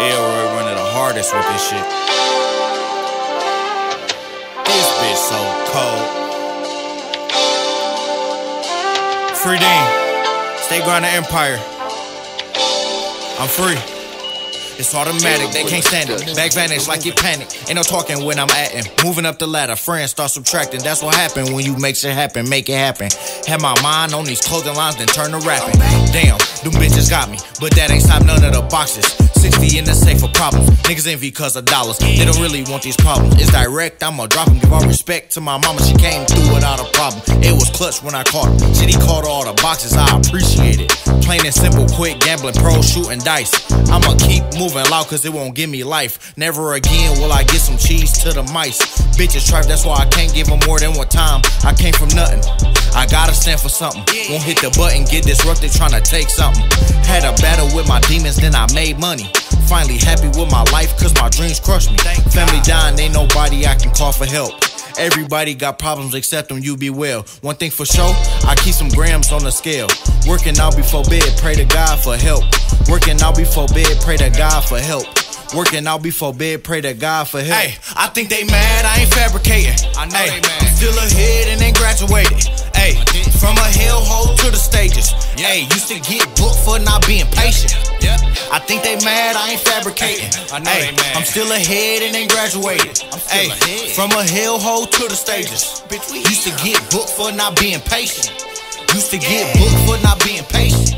Elroy running the hardest with this shit. This bitch so cold. Free Dean. Stay grinding Empire. I'm free. It's automatic, they can't stand it. Back vanish like you panic. Ain't no talking when I'm atting. Moving up the ladder, friends start subtracting. That's what happen when you make shit happen, make it happen. Had my mind on these clothing lines, then turn to rapping. Damn, them bitches got me, but that ain't stop none of the boxes. 60 in the safe for problems. Niggas envy cause of dollars. They don't really want these problems. It's direct, I'ma drop them. Give all respect to my mama, she came through without a problem. It was clutch when I caught her. Shit, he caught all the boxes, I appreciate it. Plain and simple, quick gambling, pro shooting dice. I'ma keep moving loud cause it won't give me life. Never again will I get some cheese to the mice. Bitches tripe, that's why I can't give them more than one time. I came from nothing. I gotta stand for something. Won't hit the button, get disrupted, trying to take something. Had a battle with my demons, then I made money. Finally happy with my life, cause my dreams crushed me. Family dying, ain't nobody I can call for help. Everybody got problems except them, you be well. One thing for sure, I keep some grams on the scale. Working out before bed, pray to God for help. Working out before bed, pray to God for help. Working out before bed, pray to God for help. Hey, I think they mad, I ain't fabricating. I know they mad. I'm still ahead and ain't graduated. Hey, used to get booked for not being patient. I think they mad, I ain't fabricating. I know they mad. I'm still ahead and ain't graduated. I'm still ahead. From a hellhole to the stages. Used to get booked for not being patient. Used to get booked for not being patient.